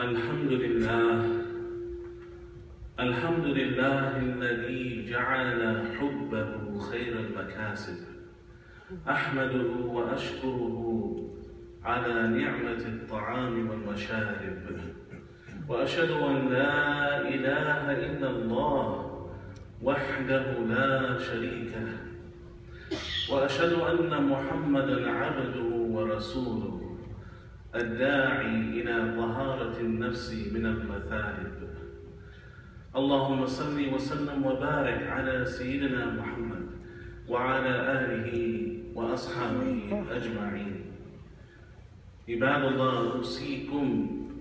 الحمد لله الحمد لله الذي جعل حبه خير المكاسب. أحمده وأشكره على نعمة الطعام والمشارب. وأشهد أن لا إله إلا الله وحده لا شريك له. وأشهد أن محمدا عبده ورسوله. الداعي إلى طهارة النفس من المثالب اللهم صل وسلم وبارك على سيدنا محمد وعلى آله وأصحابه أجمعين. عباد الله أوصيكم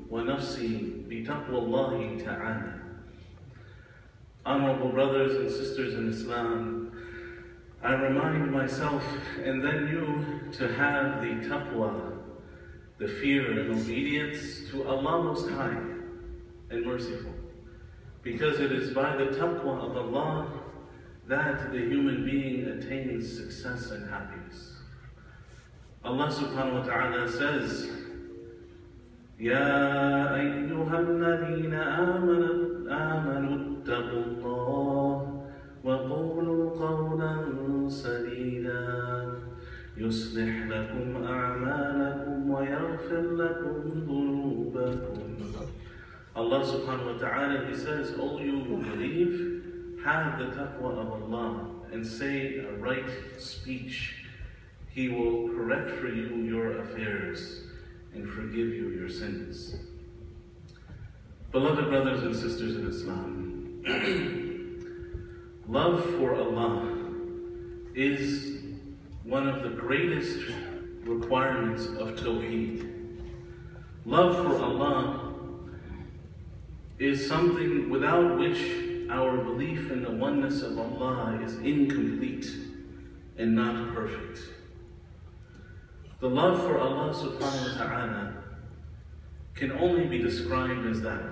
ونفسي بتقوى الله تعالى. Honorable brothers and sisters in Islam, I remind myself and then you to have the taqwa, the fear and obedience to Allah Most High and Merciful. Because it is by the taqwa of Allah that the human being attains success and happiness. Allah subhanahu wa ta'ala says, يا أيها الذين آمنوا آمنوا اتقوا الله وقولوا قولا سديدا يصلح لكم أعمالكم ويغفر لكم ذنوبكم Allah subhanahu wa ta'ala, He says, O you who believe, have the taqwa of Allah and say a right speech. He will correct for you your affairs and forgive you your sins. Beloved brothers and sisters in Islam, love for Allah is one of the greatest requirements of Tawheed. Love for Allah is something without which our belief in the oneness of Allah is incomplete and not perfect. The love for Allah subhanahu wa ta'ala can only be described as that,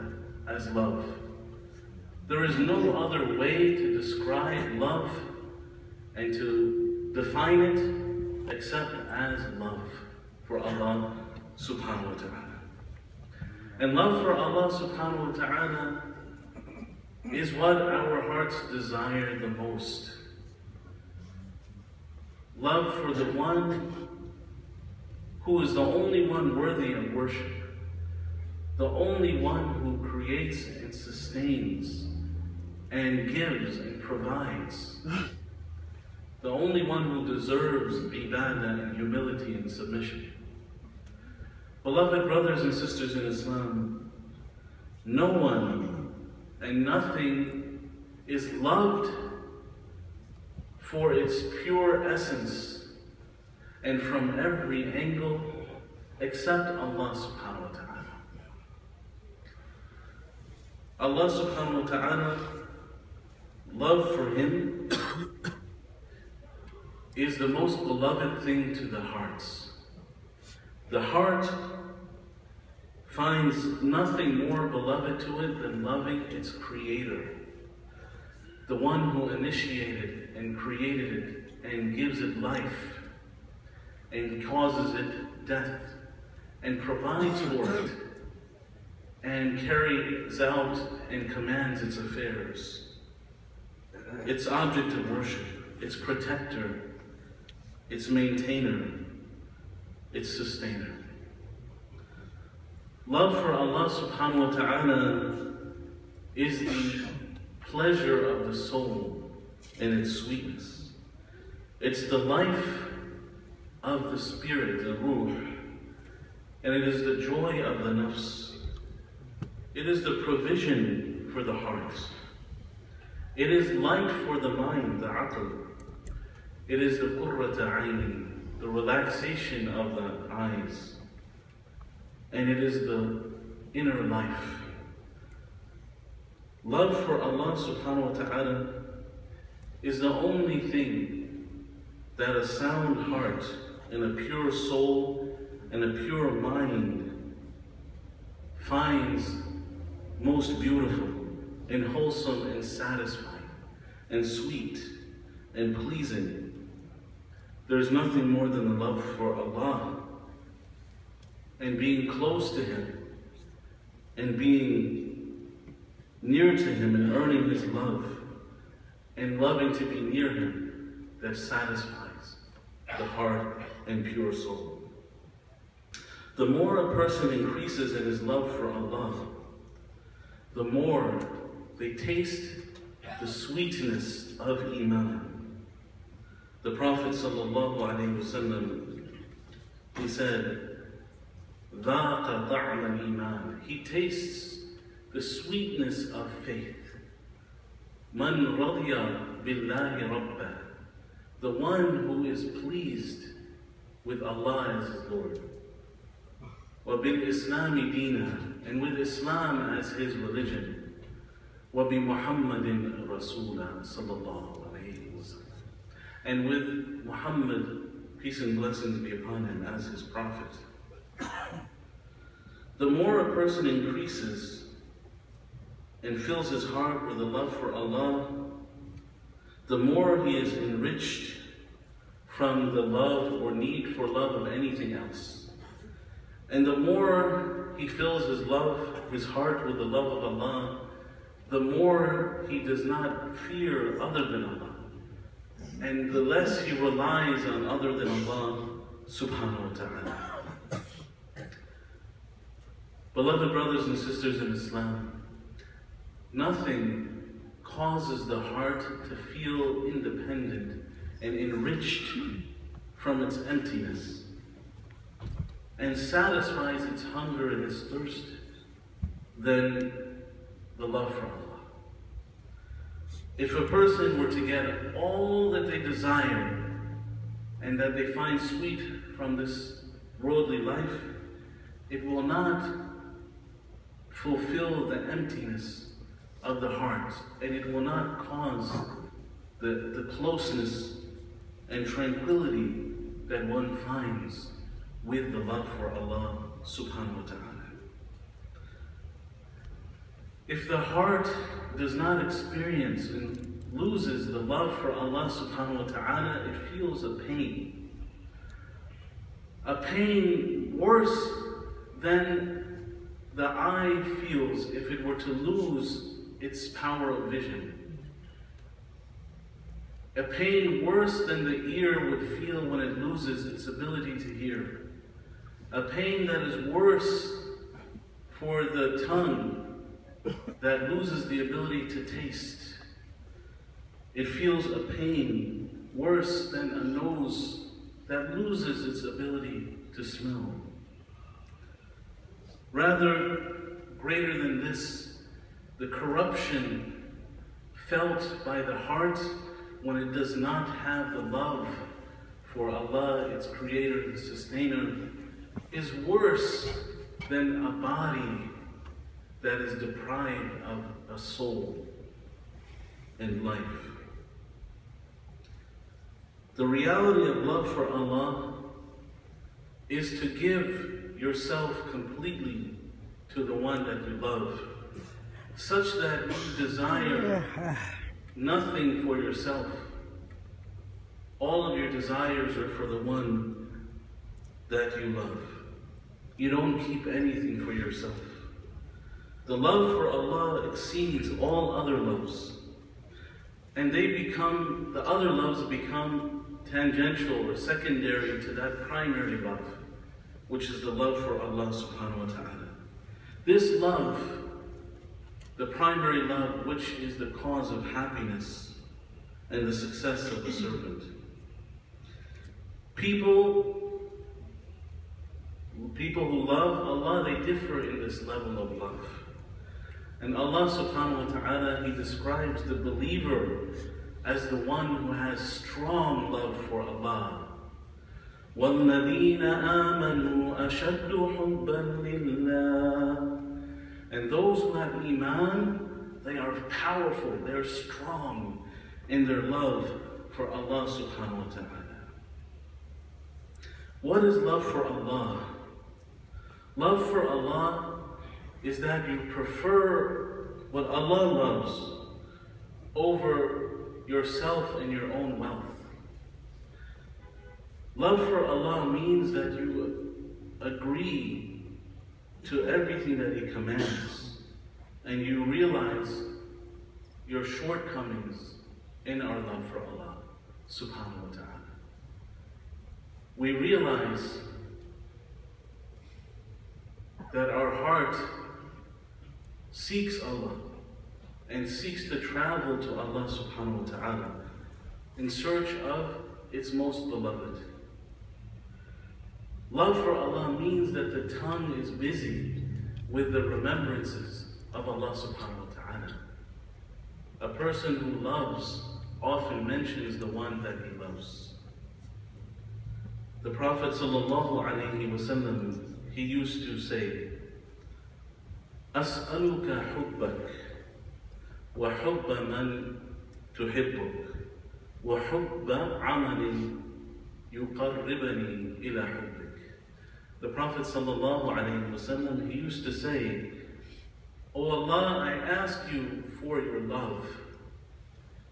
as love. There is no other way to describe love and to define it except as love for Allah subhanahu wa ta'ala. And love for Allah subhanahu wa ta'ala is what our hearts desire the most. Love for the one who is the only one worthy of worship, the only one who creates and sustains and gives and provides, the only one who deserves ibadah and humility and submission. Beloved brothers and sisters in Islam, no one and nothing is loved for its pure essence and from every angle except Allah subhanahu wa ta'ala. Allah subhanahu wa ta'ala, love for Him is the most beloved thing to the hearts. The heart finds nothing more beloved to it than loving its creator, the one who initiated and created it and gives it life and causes it death and provides for it and carries out and commands its affairs. Its object of worship, its protector, its maintainer, its sustainer. Love for Allah subhanahu wa ta'ala is the pleasure of the soul and its sweetness. It's the life of the spirit, the ruh, and it is the joy of the nafs. It is the provision for the heart. It is light for the mind, the aql. It is the qurrata ayn, the relaxation of the eyes. And it is the inner life. Love for Allah subhanahu wa ta'ala is the only thing that a sound heart and a pure soul and a pure mind finds most beautiful and wholesome and satisfying and sweet and pleasing. There's nothing more than the love for Allah and being close to Him and being near to Him and earning His love and loving to be near Him that satisfies the heart and pure soul. The more a person increases in his love for Allah, the more they taste the sweetness of Iman. The Prophet ﷺ, he said, ذَاقَ طَعْمَ الْإِيمَانِ He tastes the sweetness of faith. مَنْ رَضِيَ بِاللَّهِ رَبَّهِ The one who is pleased with Allah as his Lord. وَبِالْإِسْلَامِ دِينًا And with Islam as his religion. وَبِمُحَمَّدٍ رَسُولًا صلى الله عليه وسلم. And with Muhammad, peace and blessings be upon him, as his prophet. The more a person increases and fills his heart with a love for Allah, the more he is enriched from the love or need for love of anything else. And the more he fills his love, his heart with the love of Allah, the more he does not fear other than Allah. And the less he relies on other than Allah subhanahu wa ta'ala. Beloved brothers and sisters in Islam, nothing causes the heart to feel independent and enriched from its emptiness and satisfies its hunger and its thirst than the love for Allah. If a person were to get all that they desire and that they find sweet from this worldly life, it will not fulfill the emptiness of the heart and it will not cause the, the closeness and tranquility that one finds with the love for Allah subhanahu wa ta'ala. If the heart does not experience and loses the love for Allah subhanahu wa ta'ala, it feels a pain. A pain worse than the eye feels if it were to lose its power of vision. A pain worse than the ear would feel when it loses its ability to hear. A pain that is worse for the tongue that loses the ability to taste. It feels a pain worse than a nose that loses its ability to smell. Rather, greater than this, the corruption felt by the heart when it does not have the love for Allah, its creator and sustainer, is worse than a body that is deprived of a soul and life. The reality of love for Allah is to give yourself completely to the one that you love, such that you desire nothing for yourself. All of your desires are for the one that you love. You don't keep anything for yourself. The love for Allah exceeds all other loves. And they become, the other loves become tangential or secondary to that primary love, which is the love for Allah subhanahu wa ta'ala. This love, the primary love, which is the cause of happiness and the success of the servant. People, people who love Allah, they differ in this level of love. And Allah subhanahu wa ta'ala, He describes the believer as the one who has strong love for Allah. وَالَّذِينَ آمَنُوا أَشَدُّ حُبًّا لِلَّهِ And those who have Iman, they are powerful, they are strong in their love for Allah subhanahu wa ta'ala. What is love for Allah? Love for Allah is that you prefer what Allah loves over yourself and your own wealth. Love for Allah means that you agree to everything that He commands, and you realize your shortcomings in our love for Allah subhanahu wa ta'ala. We realize that our heart seeks Allah and seeks to travel to Allah subhanahu wa ta'ala in search of its most beloved. Love for Allah means that the tongue is busy with the remembrances of Allah subhanahu wa ta'ala. A person who loves often mentions the one that he loves. The Prophet sallallahu alaihi wasallam, he used to say, أسألك حبك وحب من تحبك وحب عمل يقربني إلى حبك. The Prophet sallallahu alaihi wasallam, he used to say, O oh Allah, I ask you for your love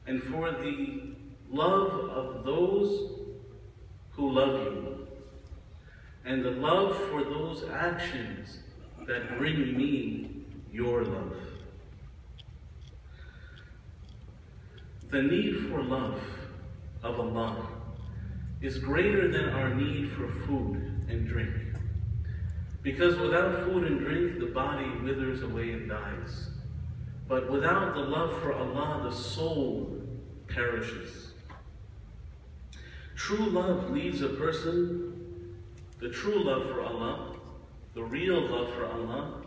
and for the love of those who love you, and the love for those actions that bring me your love. The need for love of Allah is greater than our need for food and drink. Because without food and drink, the body withers away and dies. But without the love for Allah, the soul perishes. True love leads a person, the true love for Allah, the real love for Allah,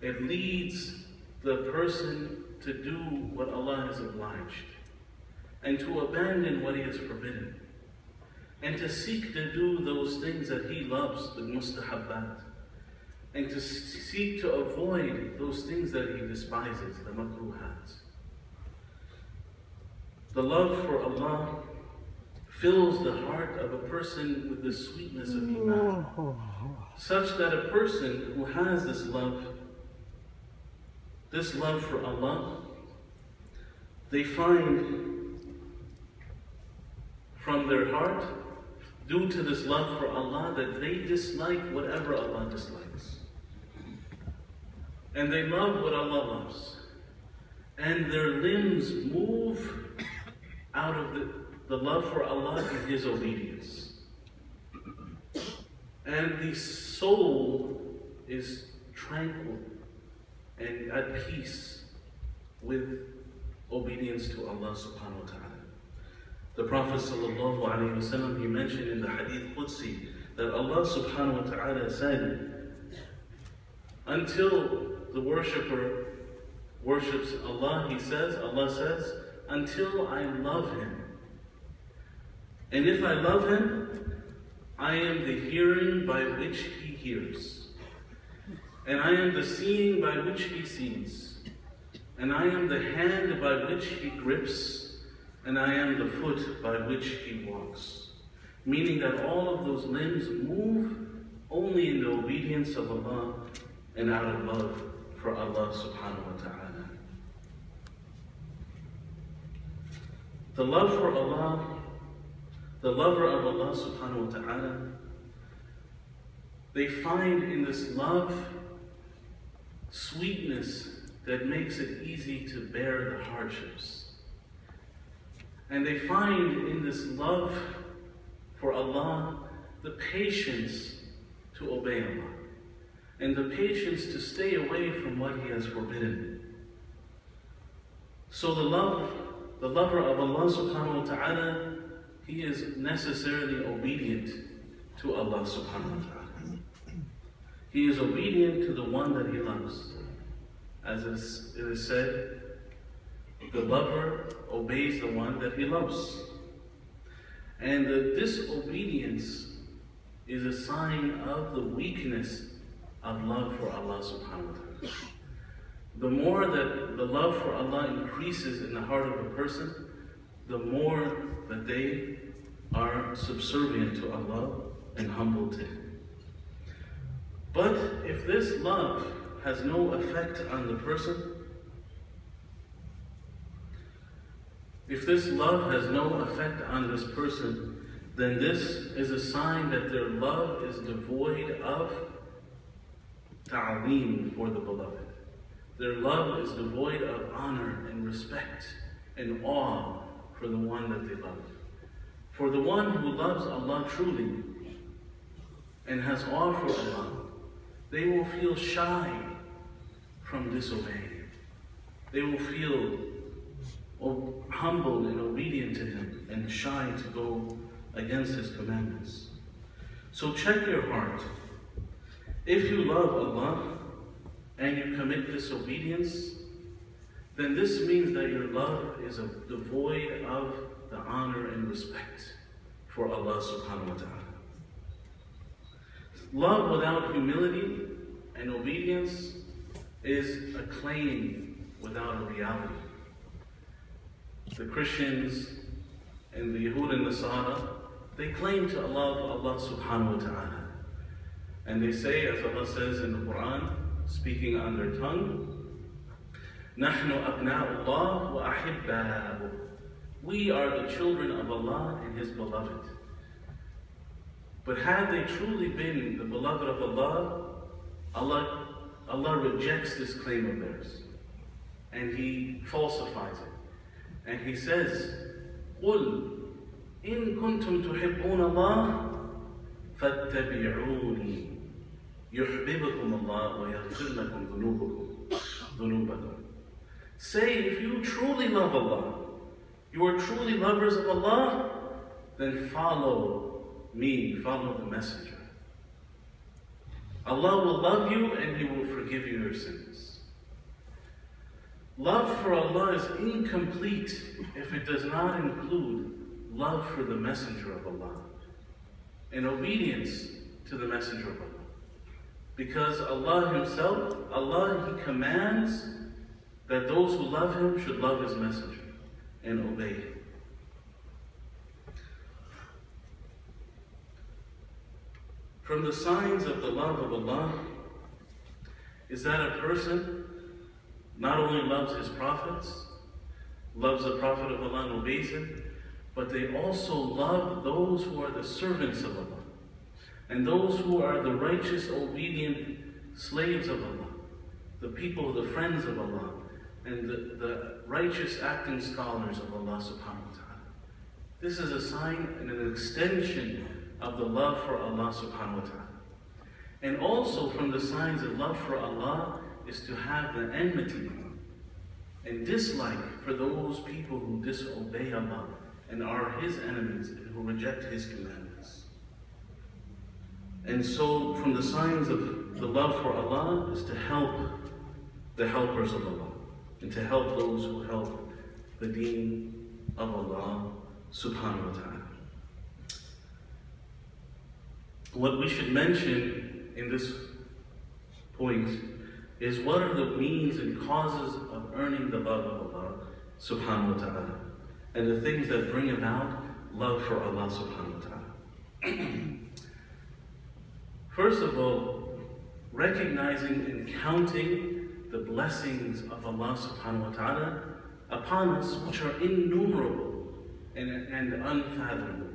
it leads the person to do what Allah has obliged and to abandon what He has forbidden and to seek to do those things that He loves, the mustahabbat and to seek to avoid those things that he despises, the makruhat. The love for Allah fills the heart of a person with the sweetness of Iman, oh. such that a person who has this love, this love for Allah, they find from their heart, due to this love for Allah, that they dislike whatever Allah dislikes. And they love what Allah loves. And their limbs move out of the, the love for Allah and His obedience. And the soul is tranquil and at peace with obedience to Allah subhanahu wa ta'ala. The Prophet sallallahu alayhi wa sallam, he mentioned in the Hadith Qudsi that Allah subhanahu wa ta'ala said, until the worshipper worships Allah, he says, Allah says, until I love him. And if I love him, I am the hearing by which he hears. And I am the seeing by which he sees. And I am the hand by which he grips. And I am the foot by which he walks. Meaning that all of those limbs move only in the obedience of Allah and out of love for Allah subhanahu wa ta'ala. The love for Allah, the lover of Allah subhanahu wa ta'ala, they find in this love sweetness that makes it easy to bear the hardships. And they find in this love for Allah the patience to obey Allah and the patience to stay away from what He has forbidden. So the love, the lover of Allah subhanahu wa ta'ala, he is necessarily obedient to Allah subhanahu wa ta'ala. He is obedient to the one that he loves. As it is said, the lover obeys the one that he loves. And the disobedience is a sign of the weakness of love for Allah subhanahu wa ta'ala. The more that the love for Allah increases in the heart of a person, the more that they are subservient to Allah and humble to Him. But if this love has no effect on the person, if this love has no effect on this person, then this is a sign that their love is devoid of ta'zeem for the beloved. Their love is devoid of honor and respect and awe for the one that they love. For the one who loves Allah truly and has awe for Allah, they will feel shy from disobeying. They will feel humble and obedient to Him and shy to go against His commandments. So check your heart. If you love Allah, and you commit disobedience, then this means that your love is devoid of the honor and respect for Allah subhanahu wa ta'ala. Love without humility and obedience is a claim without a reality. The Christians and the Yehud and the Nasara, they claim to love Allah subhanahu wa ta'ala. And they say, as Allah says in the Quran, speaking on their tongue, نحن أبناء الله وأحباؤه. We are the children of Allah and His beloved. But had they truly been the beloved of Allah, Allah, Allah rejects this claim of theirs. And He falsifies it. And He says, قُلْ إِن كُنتُمْ تُحِبُّونَ اللَّهِ فَاتَّبِعُونِي يحببكم الله ويغفر لكم ذنوبكم ذنوبكم Say, if you truly love Allah, you are truly lovers of Allah, then follow me, follow the messenger. Allah will love you and He will forgive you your sins. Love for Allah is incomplete if it does not include love for the messenger of Allah and obedience to the messenger of Allah. Because Allah Himself, Allah He commands that those who love Him should love His messenger and obey Him. From the signs of the love of Allah is that a person not only loves his prophets, loves the Prophet of Allah and obeys him, but they also love those who are the servants of Allah and those who are the righteous, obedient slaves of Allah, the people, the friends of Allah, and the, the righteous acting scholars of Allah subhanahu wa ta'ala. This is a sign and an extension of the love for Allah subhanahu wa ta'ala. And also from the signs of love for Allah is to have the enmity and dislike for those people who disobey Allah and are His enemies and who reject His commandments. And so, from the signs of the love for Allah is to help the helpers of Allah and to help those who help the deen of Allah subhanahu wa ta'ala. What we should mention in this point is what are the means and causes of earning the love of Allah subhanahu wa ta'ala and the things that bring about love for Allah subhanahu wa ta'ala. First of all, recognizing and counting the blessings of Allah subhanahu wa ta'ala upon us, which are innumerable and, and unfathomable.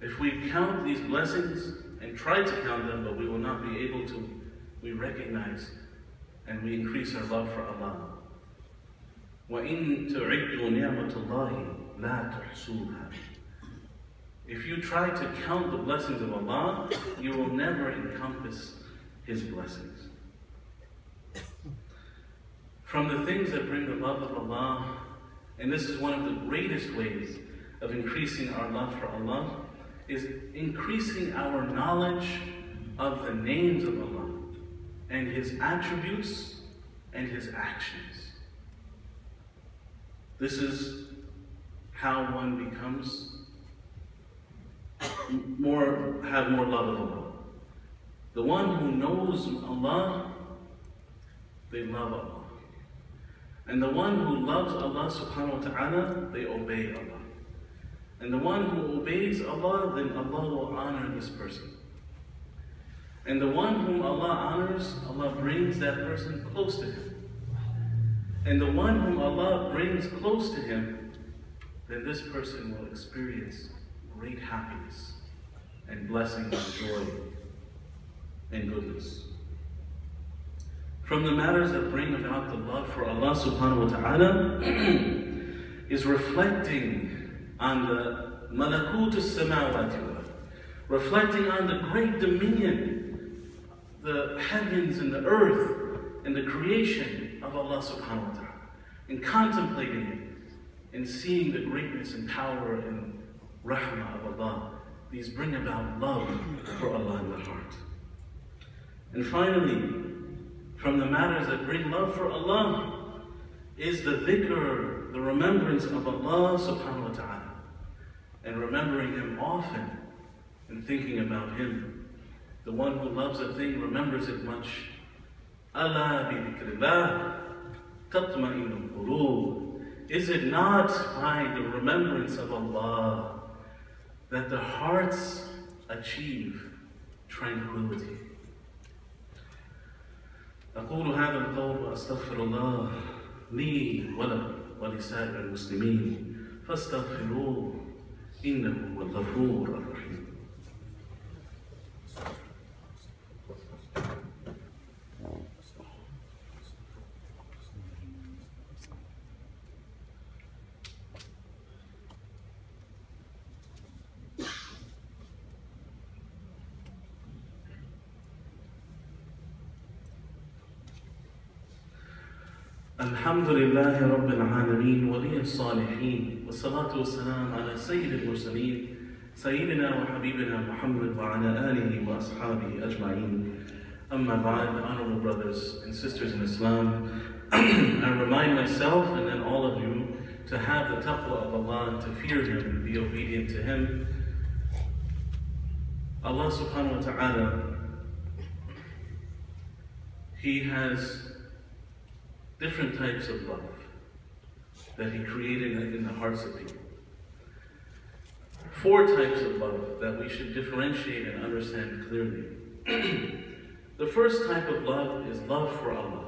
If we count these blessings and try to count them, but we will not be able to, we recognize and we increase our love for Allah. وَإِن تُعِدُّوا نِعْمَةَ اللَّهِ لَا تُحْصُوهَا if you try to count the blessings of Allah, you will never encompass His blessings. From the things that bring the love of Allah, and this is one of the greatest ways of increasing our love for Allah, is increasing our knowledge of the names of Allah and His attributes and His actions. This is how one becomes more have more love of Allah. The one who knows Allah, they love Allah. And the one who loves Allah subhanahu wa ta'ala, they obey Allah. And the one who obeys Allah, then Allah will honor this person. And the one whom Allah honors, Allah brings that person close to Him. And the one whom Allah brings close to Him, then this person will experience great happiness and blessing and joy. and goodness. From the matters that bring about the love for Allah subhanahu wa ta'ala is reflecting on the malakut samawati reflecting on the great dominion, the heavens and the earth and the creation of Allah subhanahu wa ta'ala, and contemplating it and seeing the greatness and power and rahmah of Allah. These bring about love for Allah in the heart. And finally, from the matters that bring love for Allah is the dhikr, the remembrance of Allah subhanahu wa ta'ala And remembering Him often and thinking about Him. The one who loves a thing remembers it much. Allah bi dhikrillah tatma'inul qulub. Is it not by the remembrance of Allah that the hearts achieve tranquility? أقول هذا القول وأستغفر الله لي ولكم ولسائر المسلمين فاستغفروه إنه هو الغفور الرحيم. الحمد لله رب العالمين ولي الصالحين. والصلاة والسلام على سيد المرسلين سيدنا وحبيبنا محمد وعلى آله وأصحابه أجمعين أما بعد honorable brothers and sisters in Islam I remind myself and then all of you to have the taqwa of Allah to fear Him and be obedient to Him Allah subhanahu wa ta'ala He has different types of love that He created in the hearts of people. Four types of love that we should differentiate and understand clearly. the first type of love is love for Allah.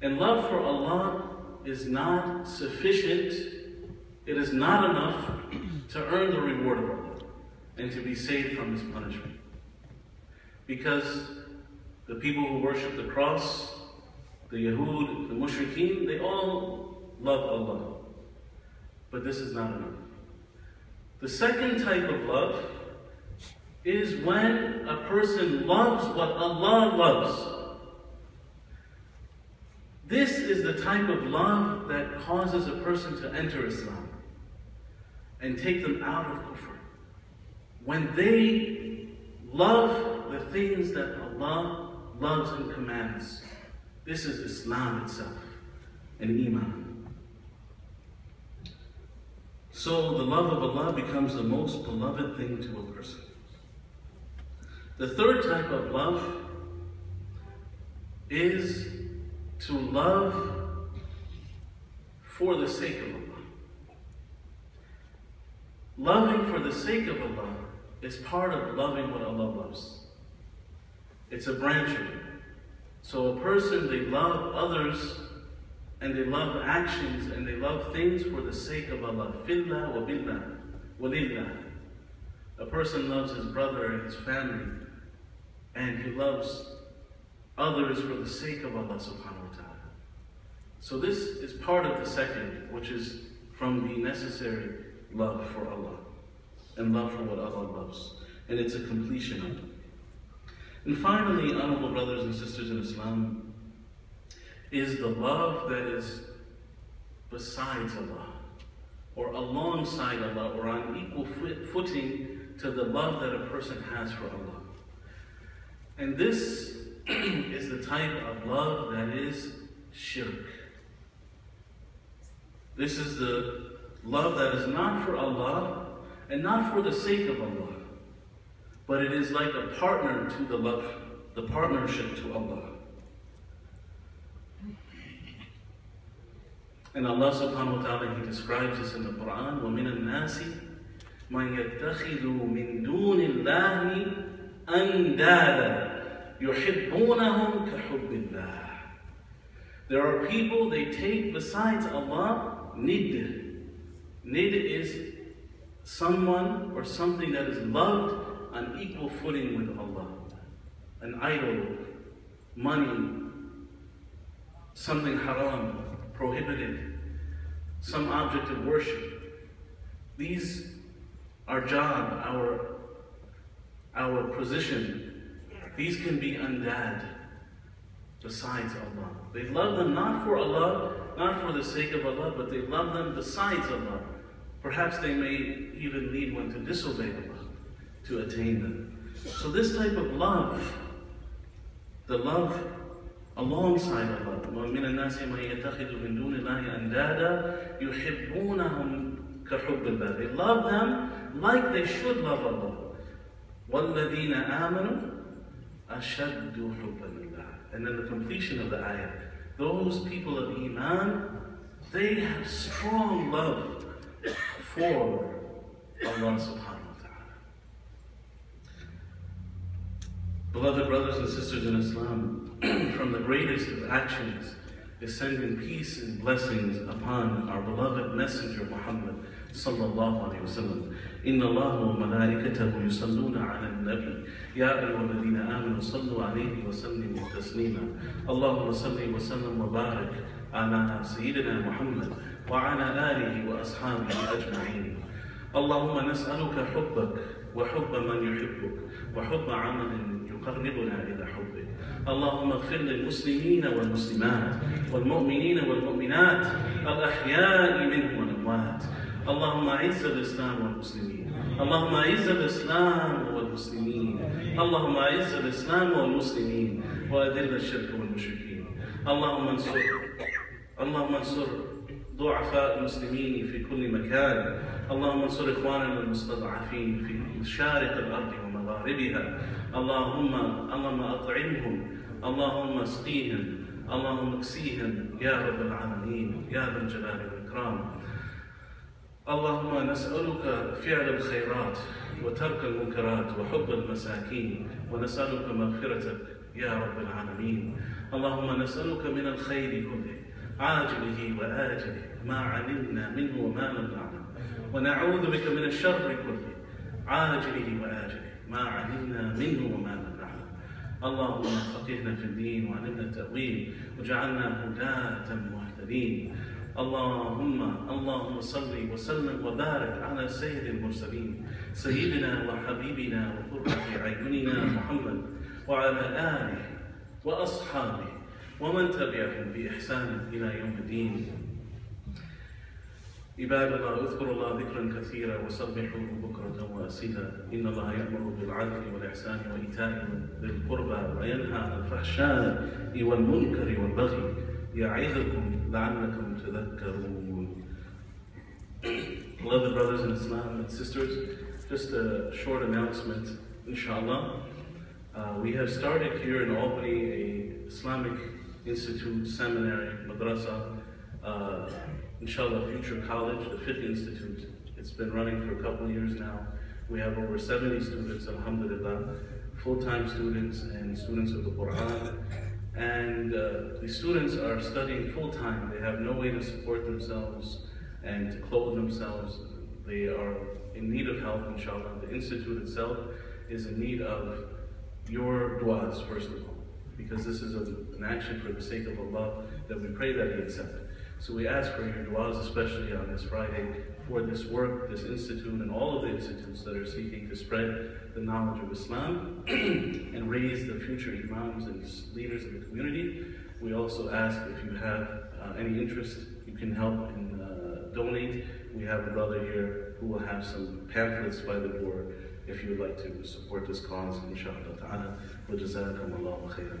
And love for Allah is not sufficient, it is not enough to earn the reward of Allah and to be saved from His punishment. Because the people who worship the cross the Yahud, the Mushrikeen, they all love Allah. But this is not enough. The second type of love is when a person loves what Allah loves. This is the type of love that causes a person to enter Islam and take them out of kufr. When they love the things that Allah loves and commands. This is Islam itself and Iman. So the love of Allah becomes the most beloved thing to a person. The third type of love is to love for the sake of Allah. Loving for the sake of Allah is part of loving what Allah loves. It's a branch of it. So a person, they love others and they love actions and they love things for the sake of Allah. Fillah wa billah. A person loves his brother and his family and he loves others for the sake of Allah subhanahu wa ta'ala. So this is part of the second, which is from the necessary love for Allah and love for what Allah loves. And it's a completion of it. And finally, honorable brothers and sisters in Islam, is the love that is besides Allah, or alongside Allah, or on equal footing to the love that a person has for Allah. And this is the type of love that is shirk. This is the love that is not for Allah and not for the sake of Allah but it is like a partner to the love, the partnership to Allah. And Allah subhanahu wa ta'ala, He describes this in the Quran, وَمِنَ النَّاسِ مَنْ يَتَّخِذُ مِن دُونِ اللَّهِ أَنْدَادًا يُحِبُّونَهُمْ كَحُبِّ اللَّهِ There are people they take besides Allah, nid. Nid is someone or something that is loved on equal footing with Allah. an idol, money, something haram, prohibited, some object of worship. These, our job, our, our position, these can be undad besides Allah. They love them not for Allah, not for the sake of Allah, but they love them besides Allah. Perhaps they may even lead one to disobey Allah to attain them. So this type of love, the love alongside Allah, وَمِنَ النَّاسِ مَن يَتَّخِذُ مِن دُونِ اللَّهِ أَندَادًا يُحِبُّونَهُمْ كَحُبِّ اللَّهِ They love them like they should love Allah. وَالَّذِينَ آمَنُوا أَشَدُّ حُبًّا لِلَّهِ And then the completion of the ayah. Those people of Iman, they have strong love for Allah subhanahu wa ta'ala. Beloved brothers and sisters in Islam, from the greatest of actions is sending peace and blessings upon our beloved Messenger Muhammad sallallahu alayhi wa sallam. إن الله وملائكته يصلون على النبي يا أيها الذين آمنوا صلوا عليه وسلموا تسليما اللهم صل وسلم وبارك على سيدنا محمد وعلى آله وأصحابه أجمعين اللهم نسألك حبك وحب من يحبك وحب عمل يقربنا إلى حبك اللهم اغفر للمسلمين والمسلمات والمؤمنين والمؤمنات الأحياء منهم والأموات. اللهم أعز الإسلام والمسلمين. اللهم أعز الإسلام والمسلمين. اللهم أعز الإسلام والمسلمين. وأذل الشرك والمشركين. اللهم انصر اللهم انصر ضعفاء المسلمين في كل مكان. اللهم انصر إخواننا المستضعفين في مشارق الأرض ومغاربها. اللهم اللهم أطعمهم اللهم اسقيهم اللهم اكسيهم يا رب العالمين يا ذا الجلال والإكرام. اللهم نسألك فعل الخيرات وترك المنكرات وحب المساكين ونسألك مغفرتك يا رب العالمين. اللهم نسألك من الخير كله عاجله وآجله ما علمنا منه وما لم نعلم. ونعوذ بك من الشر كله عاجله وآجله. ما علمنا منه وما لم نعلم اللهم فقهنا في الدين وعلمنا التأويل وجعلنا هداة مهتدين. اللهم اللهم صل وسلم وبارك على سيد المرسلين سيدنا وحبيبنا وقرة أعيننا محمد وعلى آله وأصحابه ومن تبعهم بإحسان إلى يوم الدين. عباد الله اذكروا الله ذكرا كثيرا وسبحوه بكرة وأسيلا إن الله يأمر بالعدل والإحسان وإيتاء ذي القربى وينهى عن الفحشاء والمنكر والبغي يعظكم لعلكم تذكرون Beloved brothers in Islam and sisters, just a short announcement, inshallah. Uh, we have started here in Albany a Islamic Institute, Seminary, Madrasa, uh, inshallah, Future College, the Fiqh Institute. It's been running for a couple of years now. We have over 70 students, alhamdulillah, full-time students and students of the Quran. And uh, the students are studying full-time. They have no way to support themselves and to clothe themselves. They are in need of help, inshallah. The Institute itself is in need of your du'as, first of all, because this is an action for the sake of Allah that we pray that He accept. So we ask for your du'as, especially on this Friday, for this work, this institute, and all of the institutes that are seeking to spread the knowledge of Islam and raise the future imams and leaders of the community. We also ask if you have uh, any interest, you can help and uh, donate. We have a brother here who will have some pamphlets by the door if you would like to support this cause, inshallah ta'ala. Wa jazakum khairan.